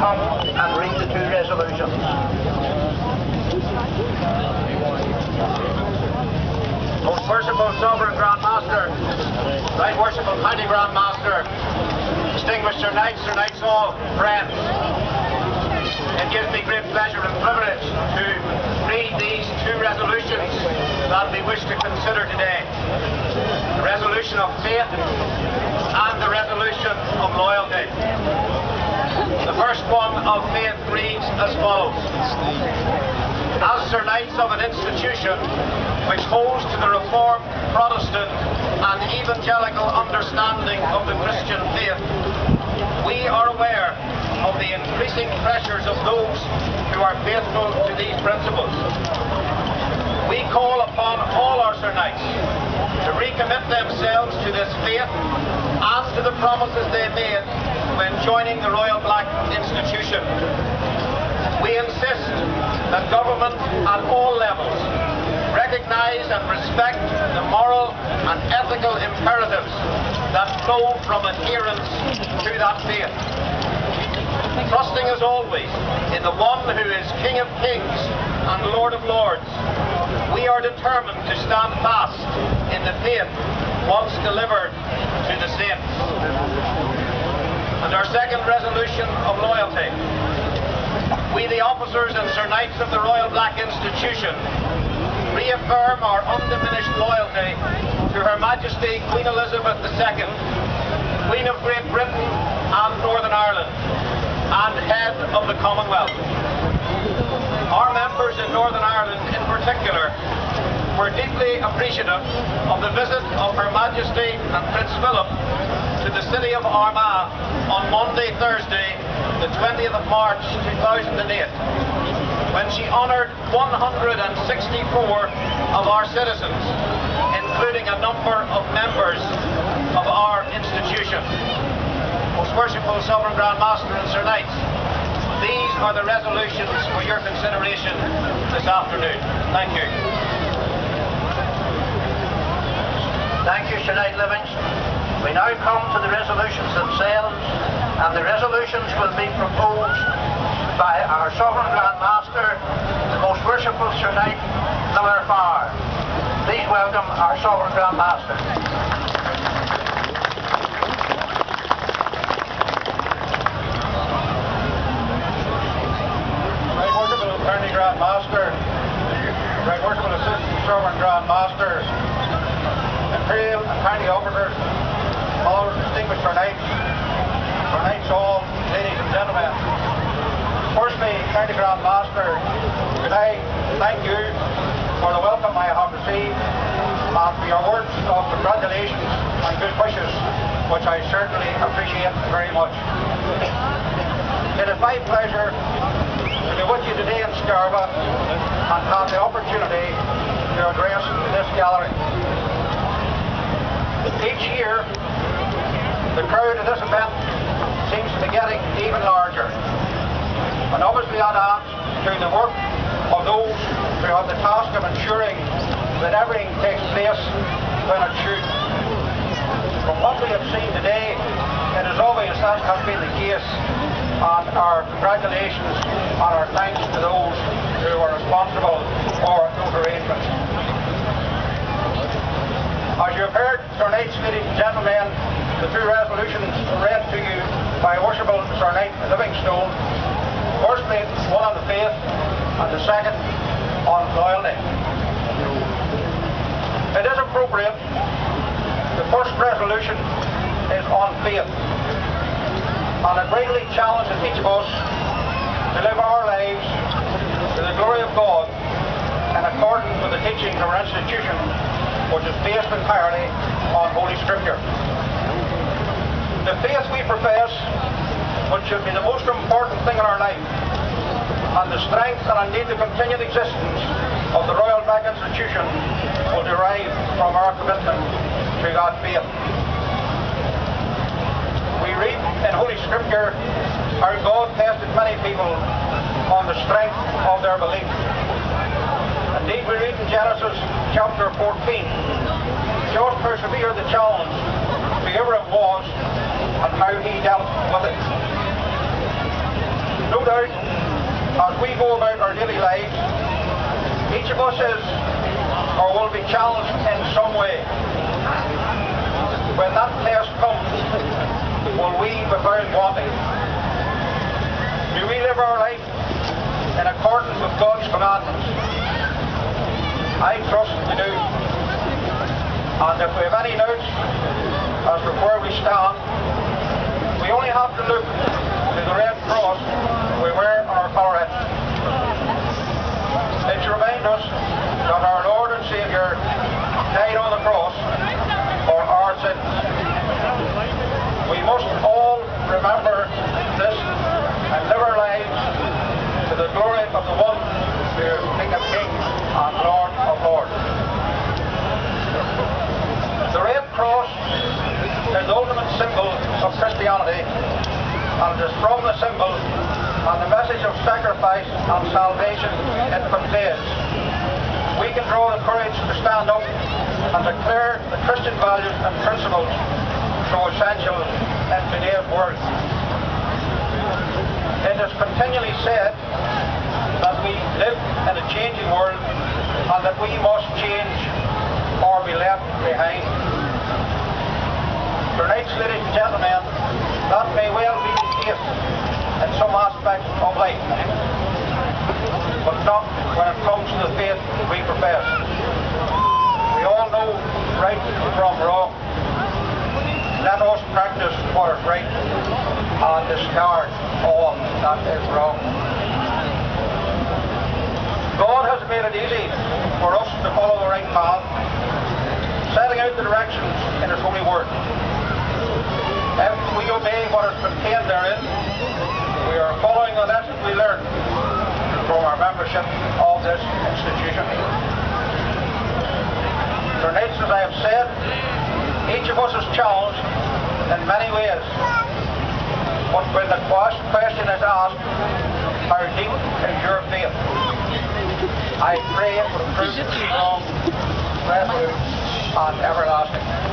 come and read the two resolutions. Most Worshipful Sovereign Grand Master, Right Worshipful County Grand Master, distinguished Sir Knights, Sir Knights all, friends, it gives me great pleasure and privilege to read these two resolutions that we wish to consider today. The resolution of faith and the resolution of loyalty. First one of faith reads as follows. As Sir Knights of an institution which holds to the Reformed, Protestant and evangelical understanding of the Christian faith, we are aware of the increasing pressures of those who are faithful to these principles. We call upon all our Sir Knights to recommit themselves to this faith to the promises they made when joining the Royal Black Institution. We insist that government at all levels recognise and respect the moral and ethical imperatives that flow from adherence to that faith. Trusting as always in the one who is King of Kings and Lord of Lords, we are determined to stand fast in the faith once delivered to the saints. And our second resolution of loyalty. We, the officers and Sir Knights of the Royal Black Institution, reaffirm our undiminished loyalty to Her Majesty Queen Elizabeth II, Queen of Great Britain and Northern Ireland, and Head of the Commonwealth. Our members in Northern Ireland in particular were deeply appreciative of the visit of Her Majesty and Prince Philip to the city of Armagh on Monday, Thursday, the 20th of March 2008 when she honoured 164 of our citizens, including a number of members of our institution. Most Worshipful Sovereign Grand Master and Sir Knights, these are the resolutions for your consideration this afternoon. Thank you. Thank you, Knight Livingston. We now come to the resolutions themselves, and the resolutions will be proposed by our Sovereign Grand Master, the Most Worshipful Sir Knight Millar Farr. Please welcome our Sovereign Grand Master. Grand Master, Right Worshipful Assistant Sovereign Grand Master, And County Officers, all distinguished Sir Knights, Sir Knights all, ladies and gentlemen. Firstly, County Grand Master, could I thank you for the welcome I have received and for your words of congratulations and good wishes, which I certainly appreciate very much. It is my pleasure to be with you today in Scarva and have the opportunity to address this gallery. Each year, the crowd at this event seems to be getting even larger. And obviously that adds to the work of those who have the task of ensuring that everything takes place when it should. From what we have seen today, it is obvious that has been the case and our congratulations and our thanks to those who are responsible for those arrangements. As you have heard, Knights, ladies and gentlemen, the two resolutions read to you by Worshipful Sir Knight Livingstone. Firstly, one on the faith, and the second on loyalty. It is appropriate. The first resolution is on faith. And it greatly challenges each of us to live our lives to the glory of God in accordance with the teachings of our institution, which is based entirely on Holy Scripture. The faith we profess, which should be the most important thing in our life, and the strength and indeed the continued existence of the Royal Black Institution will derive from our commitment to that faith. We read in Holy Scripture how God tested many people on the strength of their belief. Indeed, we read in Genesis chapter 14, Job persevered the challenge, whoever it was, and how he dealt with it. No doubt, as we go about our daily lives, each of us is or will be challenged in some way. When that test comes, will we be found wanting? Do we live our life in accordance with God's commandments? I trust we do. And if we have any doubts as to where we stand, we only have to look to the red cross we wear on our forehead. It to remind us that our Lord and Saviour died on the cross for our sins. We must all remember this and live our lives to the glory of the one who is King of Kings and Lord of Lords. The Red Cross is the ultimate symbol of Christianity and it is from the symbol and of sacrifice and salvation it conveys. We can draw the courage to stand up and declare the Christian values and principles so essential in today's world. It is continually said that we live in a changing world and that we must change or be left behind. Tonight, ladies and gentlemen, that may well be the case in some aspects of life, but not when it comes to the faith we profess. We all know right from wrong. Let us practice what is right and discard all that is wrong. God has made it easy for us to follow the right path, setting out the directions in His holy word. If we obey what is contained therein, we are following the lessons we learned from our membership of this institution. Tonight, as I have said, each of us is challenged in many ways. But when the question is asked, how deep is your faith? I pray it will prove strong, resolute, and everlasting.